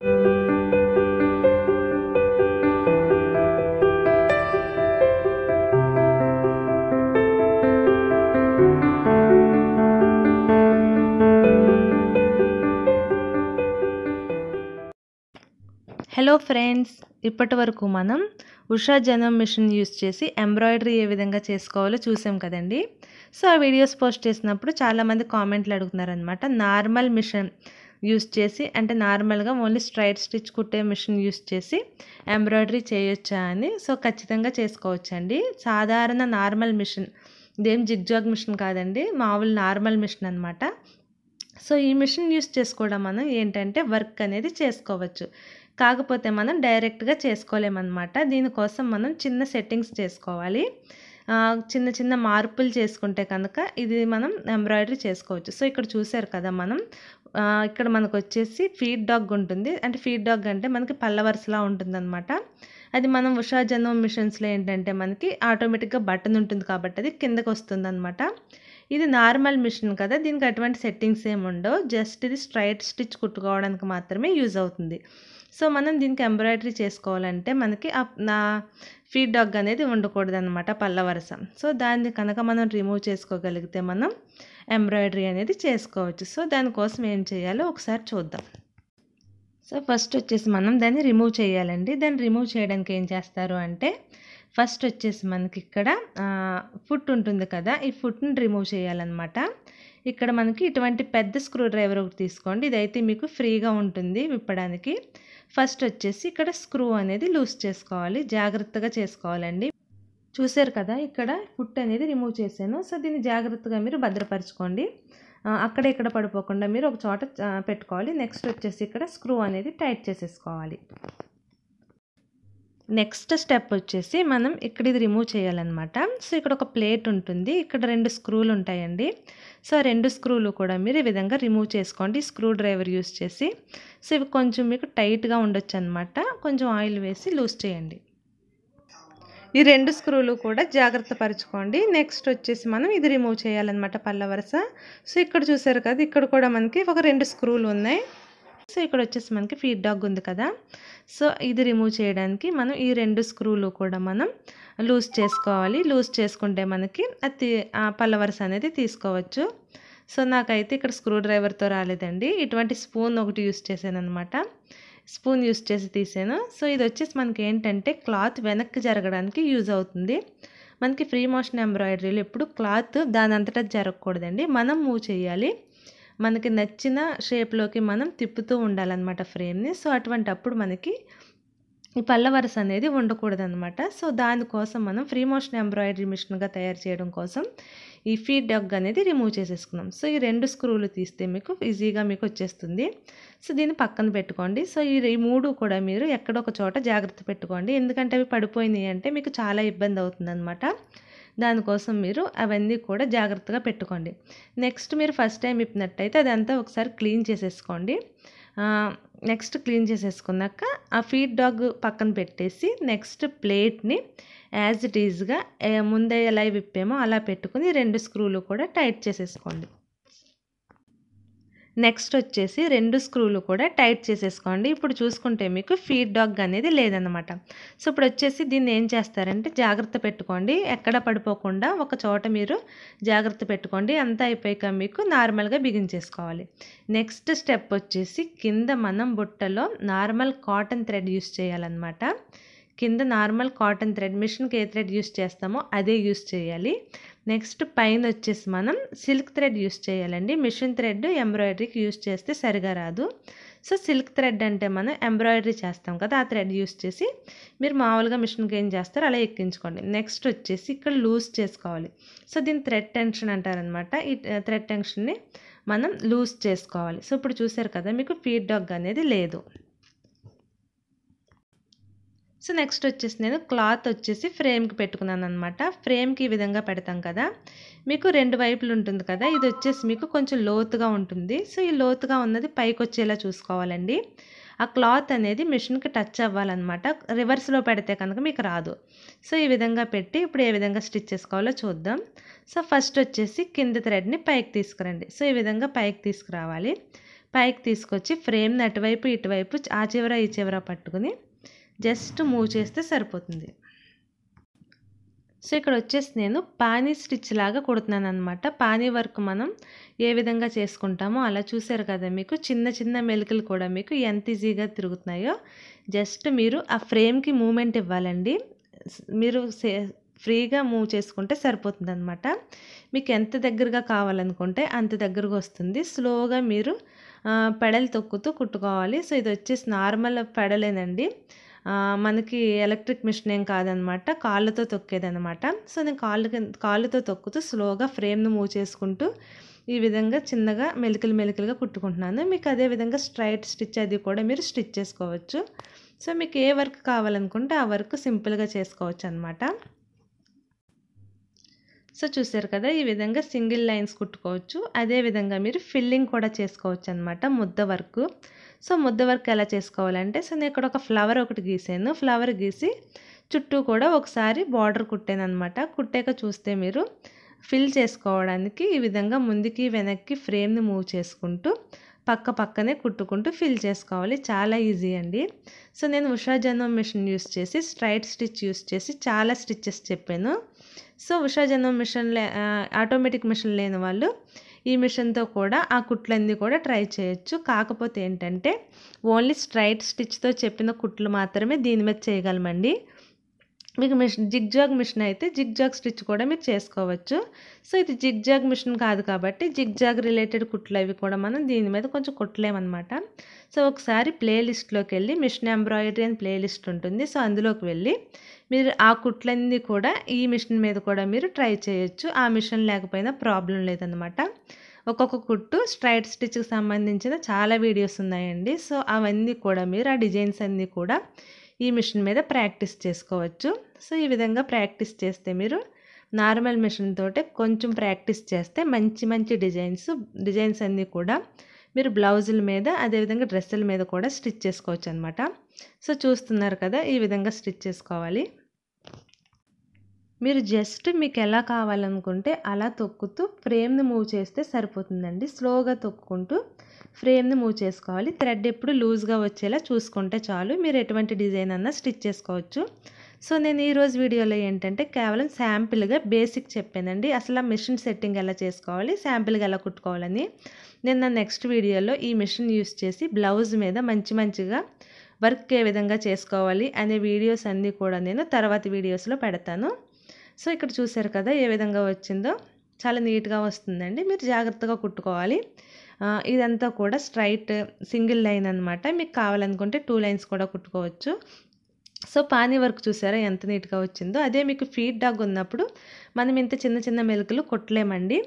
Hello friends ఇప్పటి వరకు మనం ఉషా జనం మిషన్ యూస్ చేసి ఎంబ్రాయిడరీ ఏ విధంగా చేసుకోవాలో చూసాం కదండి. సో ఆ వీడియోస్ పోస్ట్ చేసినప్పుడు చాలామంది కామెంట్లు అడుగుతున్నారనమాట నార్మల్ మిషన్ యూస్ చేసి అంటే నార్మల్గా ఓన్లీ స్ట్రైట్ స్టిచ్ కుట్టే మిషన్ యూస్ చేసి ఎంబ్రాయిడరీ చేయొచ్చా అని. సో ఖచ్చితంగా చేసుకోవచ్చండి. సాధారణ నార్మల్ మిషన్. ఇదేం జిగ్జాగ్ మిషన్ కాదండి. మామూలు నార్మల్ మిషన్ అనమాట సో ఈ మిషన్ యూస్ చేసుకోవడం మనం ఏంటంటే వర్క్ అనేది చేసుకోవచ్చు. కాకపోతే మనం డైరెక్ట్గా చేసుకోలేమన్నమాట. దీనికోసం మనం చిన్న సెట్టింగ్స్ చేసుకోవాలి. చిన్న చిన్న మార్పులు చేసుకుంటే కనుక ఇది మనం ఎంబ్రాయిడరీ చేసుకోవచ్చు. సో ఇక్కడ చూసారు కదా మనం. ఇక్కడ మనకు వచ్చేసి ఫీడ్ డాగ్ ఉంటుంది. అంటే ఫీడ్ డాగ్ అంటే మనకి పల్లవరసలా వరుసలా ఉంటుందన్నమాట. అది మనం ఉషా జనం మిషన్స్లో ఏంటంటే మనకి ఆటోమేటిక్గా బటన్ ఉంటుంది కాబట్టి అది కిందకు వస్తుందన్నమాట ఇది నార్మల్ మిషన్ కదా దీనికి అటువంటి సెట్టింగ్స్ ఏమి ఉండవు జస్ట్ ఇది స్ట్రైట్ స్టిచ్ కుట్టుకోవడానికి మాత్రమే యూజ్ అవుతుంది. సో మనం దీనికి ఎంబ్రాయిడరీ చేసుకోవాలంటే మనకి నా ఫీడ్ డాగ్ అనేది ఉండకూడదు అనమాట పళ్ళ వరస. సో దాన్ని కనుక మనం రిమూవ్ చేసుకోగలిగితే మనం ఎంబ్రాయిడరీ అనేది చేసుకోవచ్చు. సో దానికోసం ఏం చేయాలో ఒకసారి చూద్దాం. సో ఫస్ట్ వచ్చేసి మనం దాన్ని రిమూవ్ చేయాలండి. దాన్ని రిమూవ్ చేయడానికి ఏం చేస్తారు అంటే ఫస్ట్ వచ్చేసి మనకి ఇక్కడ ఫుట్ ఉంటుంది కదా ఈ ఫుట్ని రిమూవ్ చేయాలన్నమాట. ఇక్కడ మనకి ఇటువంటి పెద్ద స్క్రూ డ్రైవర్ ఒకటి తీసుకోండి. ఇదైతే మీకు ఫ్రీగా ఉంటుంది విప్పడానికి. ఫస్ట్ వచ్చేసి ఇక్కడ స్క్రూ అనేది లూజ్ చేసుకోవాలి. జాగ్రత్తగా చేసుకోవాలండి. చూసారు కదా ఇక్కడ ఫుట్ అనేది రిమూవ్ చేశాను. సో దీన్ని జాగ్రత్తగా మీరు భద్రపరచుకోండి. అక్కడ ఇక్కడ పడిపోకుండా మీరు ఒక చోట పెట్టుకోవాలి. నెక్స్ట్ వచ్చేసి ఇక్కడ స్క్రూ అనేది టైట్ చేసేసుకోవాలి. నెక్స్ట్ స్టెప్ వచ్చేసి మనం ఇక్కడ ఇది రిమూవ్ చేయాలన్నమాట. సో ఇక్కడ ఒక ప్లేట్ ఉంటుంది. ఇక్కడ రెండు స్క్రూలు ఉంటాయండి. సో రెండు స్క్రూలు కూడా మీరు ఈ విధంగా రిమూవ్ చేసుకోండి. స్క్రూ డ్రైవర్ యూస్ చేసి. సో ఇవి కొంచెం మీకు టైట్గా ఉండొచ్చు అనమాట కొంచెం ఆయిల్ వేసి లూజ్ చేయండి. ఈ రెండు స్క్రూలు కూడా జాగ్రత్త పరచుకోండి. నెక్స్ట్ వచ్చేసి మనం ఇది రిమూవ్ చేయాలన్నమాట పళ్ళ వరుస. సో ఇక్కడ చూసారు కదా ఇక్కడ కూడా మనకి ఒక రెండు స్క్రూలు ఉన్నాయి. సో ఇక్కడ వచ్చేసి మనకి ఫీడ్ డాగ్ ఉంది కదా. సో ఇది రిమూవ్ చేయడానికి మనం ఈ రెండు స్క్రూలు కూడా మనం లూజ్ చేసుకోవాలి. లూజ్ చేసుకుంటే మనకి అది ఆ అనేది తీసుకోవచ్చు. సో నాకైతే ఇక్కడ స్క్రూ డ్రైవర్తో రాలేదండి. ఇటువంటి స్పూన్ ఒకటి యూస్ చేశాను అనమాట స్పూన్ యూస్ చేసి తీసాను. సో ఇది వచ్చేసి మనకి ఏంటంటే క్లాత్ వెనక్కి జరగడానికి యూజ్ అవుతుంది. మనకి ఫ్రీ మోషన్ ఎంబ్రాయిడరీలో ఎప్పుడు క్లాత్ దాని అంతటా జరగకూడదండి. మనం మూవ్ చేయాలి. మనకి నచ్చిన షేప్లోకి మనం తిప్పుతూ ఉండాలన్నమాట ఫ్రేమ్ని సో అటువంటి అప్పుడు మనకి ఈ పళ్ళ వరుస అనేది ఉండకూడదు అనమాట సో దానికోసం మనం ఫ్రీ మోషన్ ఎంబ్రాయిడరీ మిషన్గా తయారు చేయడం కోసం ఈ ఫీడ్ డగ్ అనేది రిమూవ్ చేసేసుకున్నాం. సో ఈ రెండు స్క్రూలు తీస్తే మీకు ఈజీగా మీకు వచ్చేస్తుంది. సో దీన్ని పక్కన పెట్టుకోండి. సో ఈ మూడు కూడా మీరు ఎక్కడొక చోట జాగ్రత్త పెట్టుకోండి. ఎందుకంటే అవి పడిపోయినాయి అంటే మీకు చాలా ఇబ్బంది అవుతుంది దానికోసం మీరు అవన్నీ కూడా జాగ్రత్తగా పెట్టుకోండి. నెక్స్ట్ మీరు ఫస్ట్ టైం ఇప్పినట్టయితే అదంతా ఒకసారి క్లీన్ చేసేసుకోండి. నెక్స్ట్ క్లీన్ చేసేసుకున్నాక ఆ ఫీడ్ డాగ్ పక్కన పెట్టేసి నెక్స్ట్ ప్లేట్ని యాజ్ ఇట్ ఈజ్గా ముందే ఎలా విప్పామో అలా పెట్టుకుని రెండు స్క్రూలు కూడా టైట్ చేసేసుకోండి. నెక్స్ట్ వచ్చేసి రెండు స్క్రూలు కూడా టైట్ చేసేసుకోండి. ఇప్పుడు చూసుకుంటే మీకు ఫీడ్ డాగ్ అనేది లేదనమాట సో ఇప్పుడు వచ్చేసి దీన్ని ఏం చేస్తారంటే జాగ్రత్త పెట్టుకోండి. ఎక్కడ పడిపోకుండా ఒక చోట మీరు జాగ్రత్త పెట్టుకోండి. అంతా అయిపోయాక మీకు నార్మల్గా బిగించేసుకోవాలి. నెక్స్ట్ స్టెప్ వచ్చేసి కింద మనం బుట్టలో నార్మల్ కాటన్ థ్రెడ్ యూస్ చేయాలన్నమాట. కింద నార్మల్ కాటన్ థ్రెడ్ మిషన్కి ఏ థ్రెడ్ యూస్ చేస్తామో అదే యూస్ చేయాలి. నెక్స్ట్ పైన వచ్చేసి మనం సిల్క్ థ్రెడ్ యూస్ చేయాలండి. మిషన్ థ్రెడ్ ఎంబ్రాయిడరీకి యూస్ చేస్తే సరిగా రాదు. సో సిల్క్ థ్రెడ్ అంటే మనం ఎంబ్రాయిడరీ చేస్తాం కదా ఆ థ్రెడ్ యూస్ చేసి మీరు మామూలుగా మిషన్కి ఏం చేస్తారో అలా ఎక్కించుకోండి. నెక్స్ట్ వచ్చేసి ఇక్కడ లూజ్ చేసుకోవాలి. సో దీన్ని థ్రెడ్ టెన్షన్ అంటారనమాట. ఈ థ్రెడ్ టెన్షన్ని మనం లూజ్ చేసుకోవాలి. సో ఇప్పుడు చూసారు కదా మీకు ఫీడ్ డాగ్ అనేది లేదు. సో నెక్స్ట్ వచ్చేసి నేను క్లాత్ వచ్చేసి ఫ్రేమ్కి పెట్టుకున్నాను అనమాట ఫ్రేమ్కి ఈ విధంగా పెడతాం కదా. మీకు రెండు వైపులు ఉంటుంది కదా. ఇది వచ్చేసి మీకు కొంచెం లోతుగా ఉంటుంది. సో ఈ లోతుగా ఉన్నది పైకి వచ్చేలా చూసుకోవాలండి. ఆ క్లాత్ అనేది మిషన్కి టచ్ అవ్వాలన్నమాట. రివర్స్లో పెడితే కనుక మీకు రాదు. సో ఈ విధంగా పెట్టి ఇప్పుడు ఏ విధంగా స్టిచ్ చేసుకోవాలో చూద్దాం. సో ఫస్ట్ వచ్చేసి కింద థ్రెడ్ని పైకి తీసుకురండి. సో ఈ విధంగా పైకి తీసుకురావాలి. పైకి తీసుకొచ్చి ఫ్రేమ్ని అటువైపు ఇటువైపు ఆ చివర ఈ చివర పట్టుకుని జస్ట్ మూవ్ చేస్తే సరిపోతుంది. సో ఇక్కడ వచ్చేసి నేను పానీ స్టిచ్ లాగా కుడుతున్నాను అనమాట పానీ వర్క్ మనం ఏ విధంగా చేసుకుంటామో అలా చూసారు కదా మీకు. చిన్న చిన్న మెలికలు కూడా మీకు ఎంత ఈజీగా తిరుగుతున్నాయో. జస్ట్ మీరు ఆ ఫ్రేమ్కి మూమెంట్ ఇవ్వాలండి. మీరు ఫ్రీగా మూవ్ చేసుకుంటే సరిపోతుంది అనమాట మీకు ఎంత దగ్గరగా కావాలనుకుంటే అంత దగ్గరగా వస్తుంది. స్లోగా మీరు పెడలు తొక్కుతూ కుట్టుకోవాలి. సో ఇది వచ్చేసి నార్మల్ పెడలేనండి. మనకి ఎలక్ట్రిక్ మిషన్ ఏం కాదనమాట కాళ్ళతో తొక్కేదనమాట. సో నేను కాళ్ళు కాళ్ళతో తొక్కుతూ స్లోగా ఫ్రేమ్ను మూవ్ చేసుకుంటూ ఈ విధంగా చిన్నగా మెలికలు మెలికలుగా కుట్టుకుంటున్నాను. మీకు అదే విధంగా స్ట్రైట్ స్టిచ్ అది కూడా మీరు స్టిచ్ చేసుకోవచ్చు. సో మీకు ఏ వర్క్ కావాలనుకుంటే ఆ వర్క్ సింపుల్గా చేసుకోవచ్చు అనమాట సో చూసారు కదా ఈ విధంగా సింగిల్ లైన్స్ కుట్టుకోవచ్చు. అదే విధంగా మీరు ఫిల్లింగ్ కూడా చేసుకోవచ్చు అనమాట ముద్ద వర్క్. సో ముద్ద వర్క్ ఎలా చేసుకోవాలంటే సో నేను ఇక్కడ ఒక ఫ్లవర్ ఒకటి గీసాను. ఫ్లవర్ గీసి చుట్టూ కూడా ఒకసారి బార్డర్ కుట్టాను అనమాట కుట్టాక చూస్తే మీరు ఫిల్ చేసుకోవడానికి ఈ విధంగా ముందుకి వెనక్కి ఫ్రేమ్ని మూవ్ చేసుకుంటూ పక్క పక్కనే కుట్టుకుంటూ ఫిల్ చేసుకోవాలి. చాలా ఈజీ అండి. సో నేను ఉషా జనం మిషన్ యూస్ చేసి స్ట్రైట్ స్టిచ్ యూస్ చేసి చాలా స్టిచ్చెస్ చెప్పాను. సో ఉషా జనం మిషన్ లే ఆటోమేటిక్ మిషన్ లేని వాళ్ళు ఈ మిషన్తో కూడా ఆ కుట్లన్నీ కూడా ట్రై చేయొచ్చు. కాకపోతే ఏంటంటే ఓన్లీ స్ట్రైట్ స్టిచ్తో చెప్పిన కుట్లు మాత్రమే దీని మీద చేయగలమండి. మీకు మిషన్ జిగ్ జాగ్ మిషన్ అయితే జిగ్ జాగ్ స్టిచ్ కూడా మీరు చేసుకోవచ్చు. సో ఇది జిగ్ జాగ్ మిషన్ కాదు కాబట్టి జిగ్ జాగ్ రిలేటెడ్ కుట్లు అవి కూడా మనం దీని మీద కొంచెం కుట్టలేమన్నమాట. సో ఒకసారి ప్లేలిస్ట్లోకి వెళ్ళి మిషన్ ఎంబ్రాయిడరీ అని ప్లేలిస్ట్ ఉంటుంది. సో అందులోకి వెళ్ళి మీరు ఆ కుట్లన్నీ కూడా ఈ మిషన్ మీద కూడా మీరు ట్రై చేయొచ్చు. ఆ మిషన్ లేకపోయినా ప్రాబ్లం లేదనమాట ఒక్కొక్క కుట్టు స్ట్రైట్ స్టిచ్కి సంబంధించిన చాలా వీడియోస్ ఉన్నాయండి. సో అవన్నీ కూడా మీరు ఆ డిజైన్స్ అన్నీ కూడా ఈ మిషన్ మీద ప్రాక్టీస్ చేసుకోవచ్చు. సో ఈ విధంగా ప్రాక్టీస్ చేస్తే మీరు నార్మల్ మిషన్ తోటే కొంచెం ప్రాక్టీస్ చేస్తే మంచి మంచి డిజైన్స్ డిజైన్స్ అన్నీ కూడా మీరు బ్లౌజుల మీద అదేవిధంగా డ్రెస్సుల మీద కూడా స్టిచ్ చేసుకోవచ్చు అనమాట సో చూస్తున్నారు కదా ఈ విధంగా స్టిచ్ చేసుకోవాలి. మీరు జస్ట్ మీకు ఎలా కావాలనుకుంటే అలా తొక్కుతూ ఫ్రేమ్ని మూవ్ చేస్తే సరిపోతుందండి. స్లోగా తొక్కుకుంటూ ఫ్రేమ్ని మూవ్ చేసుకోవాలి. థ్రెడ్ ఎప్పుడు లూజ్గా వచ్చేలా చూసుకుంటే చాలు. మీరు ఎటువంటి డిజైన్ అన్నా స్టిచ్ చేసుకోవచ్చు. సో నేను ఈరోజు వీడియోలో ఏంటంటే కేవలం శాంపిల్గా బేసిక్ చెప్పానండి. అసలు ఆ మిషన్ సెట్టింగ్ ఎలా చేసుకోవాలి శాంపిల్గా ఎలా కుట్టుకోవాలని. నేను నా నెక్స్ట్ వీడియోలో ఈ మిషన్ యూస్ చేసి బ్లౌజ్ మీద మంచి మంచిగా వర్క్ ఏ విధంగా చేసుకోవాలి అనే వీడియోస్ అన్నీ కూడా నేను తర్వాత వీడియోస్లో పెడతాను. సో ఇక్కడ చూసారు కదా ఏ విధంగా వచ్చిందో. చాలా నీట్గా వస్తుందండి. మీరు జాగ్రత్తగా కుట్టుకోవాలి. ఇదంతా కూడా స్ట్రైట్ సింగిల్ లైన్ అనమాట మీకు కావాలనుకుంటే టూ లైన్స్ కూడా కుట్టుకోవచ్చు. సో పానీ వర్క్ చూసారా ఎంత నీట్గా వచ్చిందో? అదే మీకు ఫీడ్ డాగ్ ఉన్నప్పుడు మనం ఇంత చిన్న చిన్న మెలుకలు కొట్టలేమండి.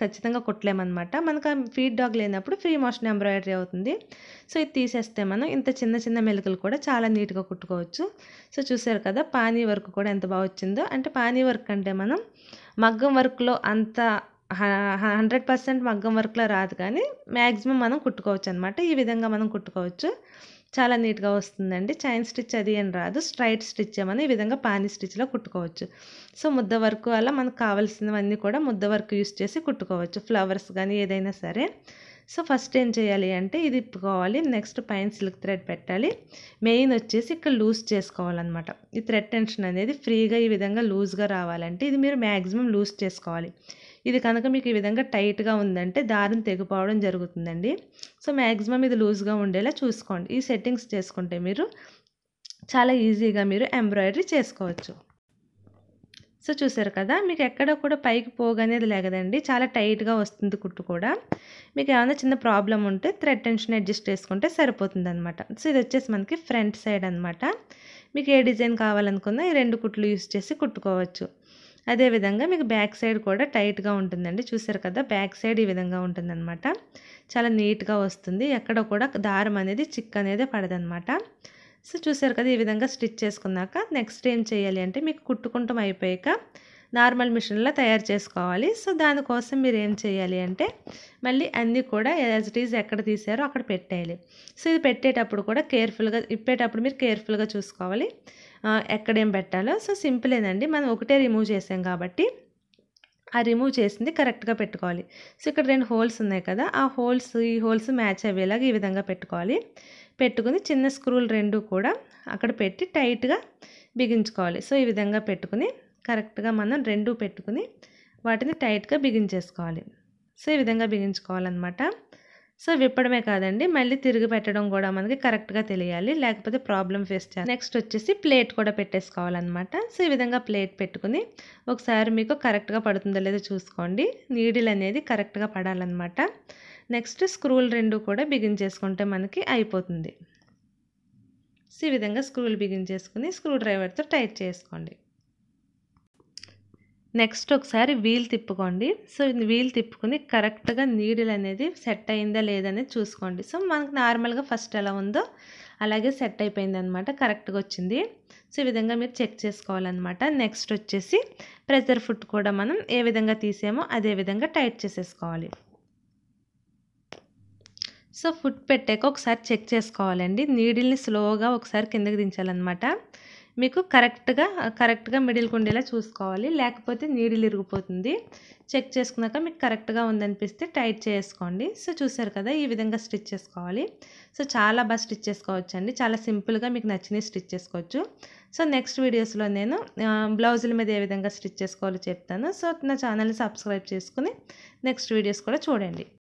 ఖచ్చితంగా కొట్టలేమన్నమాట. మనకు ఆ ఫీడ్ డాగ్ లేనప్పుడు ఫ్రీ మోషన్ ఎంబ్రాయిడరీ అవుతుంది. సో ఇది తీసేస్తే మనం ఇంత చిన్న చిన్న మెలుకలు కూడా చాలా నీట్గా కుట్టుకోవచ్చు. సో చూసారు కదా పానీ వర్క్ కూడా ఎంత బాగా వచ్చిందో. అంటే పానీ వర్క్ అంటే మనం మగ్గం వర్క్లో అంత హండ్రెడ్ పర్సెంట్ మగ్గం వర్క్లో రాదు కానీ మ్యాక్సిమం మనం కుట్టుకోవచ్చు అనమాట ఈ విధంగా మనం కుట్టుకోవచ్చు. చాలా నీట్గా వస్తుందండి. చైన్ స్టిచ్ అది అని రాదు. స్ట్రైట్ స్టిచ్ ఏమని ఈ విధంగా పానీ స్టిచ్లో కుట్టుకోవచ్చు. సో ముద్ద వర్క్ అలా మనకు కావాల్సినవన్నీ కూడా ముద్ద వర్క్ యూస్ చేసి కుట్టుకోవచ్చు. ఫ్లవర్స్ కానీ ఏదైనా సరే. సో ఫస్ట్ ఏం చేయాలి అంటే ఇది ఇప్పుకోవాలి. నెక్స్ట్ పైన సిల్క్ థ్రెడ్ పెట్టాలి. మెయిన్ వచ్చేసి ఇక్కడ లూజ్ చేసుకోవాలన్నమాట. ఈ థ్రెడ్ టెన్షన్ అనేది ఫ్రీగా ఈ విధంగా లూజ్గా రావాలంటే ఇది మీరు మ్యాక్సిమం లూజ్ చేసుకోవాలి. ఇది కనుక మీకు ఈ విధంగా టైట్గా ఉందంటే దారం తెగిపోవడం జరుగుతుందండి. సో మ్యాక్సిమం ఇది లూజ్గా ఉండేలా చూసుకోండి. ఈ సెట్టింగ్స్ చేసుకుంటే మీరు చాలా ఈజీగా మీరు ఎంబ్రాయిడరీ చేసుకోవచ్చు. సో చూసారు కదా మీకు ఎక్కడ కూడా పైకి పోగనేది లేదండి చాలా టైట్గా వస్తుంది కుట్టు కూడా. మీకు ఏమైనా చిన్న ప్రాబ్లం ఉంటే థ్రెడ్ టెన్షన్ అడ్జస్ట్ చేసుకుంటే సరిపోతుంది అనమాట సో ఇది వచ్చేసి మనకి ఫ్రంట్ సైడ్ అనమాట మీకు ఏ డిజైన్ కావాలనుకున్నా ఈ రెండు కుట్లు యూస్ చేసి కుట్టుకోవచ్చు. అదేవిధంగా మీకు బ్యాక్ సైడ్ కూడా టైట్గా ఉంటుందండి. చూసారు కదా బ్యాక్ సైడ్ ఈ విధంగా ఉంటుందన్నమాట. చాలా నీట్గా వస్తుంది. ఎక్కడ కూడా దారం అనేది చిక్ అనేది పడదనమాట సో చూసారు కదా ఈ విధంగా స్టిచ్ చేసుకున్నాక నెక్స్ట్ ఏం చేయాలి అంటే మీకు కుట్టుకుంటం అయిపోయాక నార్మల్ మిషన్లో తయారు చేసుకోవాలి. సో దానికోసం మీరు ఏం చేయాలి అంటే మళ్ళీ అన్నీ కూడా యాజ్ ఇట్ ఈజ్ ఎక్కడ తీసారో అక్కడ పెట్టేయాలి. సో ఇది పెట్టేటప్పుడు కూడా కేర్ఫుల్గా ఇప్పేటప్పుడు మీరు కేర్ఫుల్గా చూసుకోవాలి. ఎక్కడేం పెట్టాలో. సో సింపులేనండి మనం ఒకటే రిమూవ్ చేసాం కాబట్టి ఆ రిమూవ్ చేసింది కరెక్ట్గా పెట్టుకోవాలి. సో ఇక్కడ రెండు హోల్స్ ఉన్నాయి కదా ఆ హోల్స్ ఈ హోల్స్ మ్యాచ్ అయ్యేలాగా ఈ విధంగా పెట్టుకోవాలి. పెట్టుకుని చిన్న స్క్రూలు రెండు కూడా అక్కడ పెట్టి టైట్గా బిగించుకోవాలి. సో ఈ విధంగా పెట్టుకుని కరెక్ట్గా మనం రెండు పెట్టుకుని వాటిని టైట్గా బిగించేసుకోవాలి. సో ఈ విధంగా బిగించుకోవాలన్నమాట. సో విప్పడమే కాదండి. మళ్ళీ తిరిగి పెట్టడం కూడా మనకి కరెక్ట్గా తెలియాలి. లేకపోతే ప్రాబ్లం ఫేస్ చేయాలి. నెక్స్ట్ వచ్చేసి ప్లేట్ కూడా పెట్టేసుకోవాలన్నమాట. సో ఈ విధంగా ప్లేట్ పెట్టుకుని ఒకసారి మీకు కరెక్ట్గా పడుతుందో లేదో చూసుకోండి. నీడిల్ అనేది కరెక్ట్గా పడాలన్నమాట. నెక్స్ట్ స్క్రూలు రెండు కూడా బిగించేసుకుంటే మనకి అయిపోతుంది. సో ఈ విధంగా స్క్రూలు బిగించేసుకుని స్క్రూ డ్రైవర్తో టైట్ చేసుకోండి. నెక్స్ట్ ఒకసారి వీల్ తిప్పుకోండి. సో వీల్ తిప్పుకుని కరెక్ట్గా నీడిల్ అనేది సెట్ అయిందా లేదనేది చూసుకోండి. సో మనకు నార్మల్గా ఫస్ట్ ఎలా ఉందో అలాగే సెట్ అయిపోయింది అనమాట కరెక్ట్గా వచ్చింది. సో ఈ విధంగా మీరు చెక్ చేసుకోవాలన్నమాట. నెక్స్ట్ వచ్చేసి ప్రెజర్ ఫుట్ కూడా మనం ఏ విధంగా తీసామో అదే విధంగా టైట్ చేసేసుకోవాలి. సో ఫుట్ పెట్టాక ఒకసారి చెక్ చేసుకోవాలండి. నీడిల్ని స్లోగా ఒకసారి కిందకి దించాలన్నమాట. మీకు కరెక్ట్గా కరెక్ట్గా మిడిల్కి ఉండేలా చూసుకోవాలి. లేకపోతే నీడిల్ ఇరిగిపోతుంది. చెక్ చేసుకున్నాక మీకు కరెక్ట్గా ఉందనిపిస్తే టైట్ చేసుకోండి. సో చూసారు కదా ఈ విధంగా స్టిచ్ చేసుకోవాలి. సో చాలా బాగా స్టిచ్ చేసుకోవచ్చు అండి చాలా సింపుల్గా మీకు నచ్చినవి స్టిచ్ చేసుకోవచ్చు. సో నెక్స్ట్ వీడియోస్లో నేను బ్లౌజుల మీద ఏ విధంగా స్టిచ్ చేసుకోవాలో చెప్తాను. సో నా ఛానల్ని సబ్స్క్రైబ్ చేసుకుని నెక్స్ట్ వీడియోస్ కూడా చూడండి.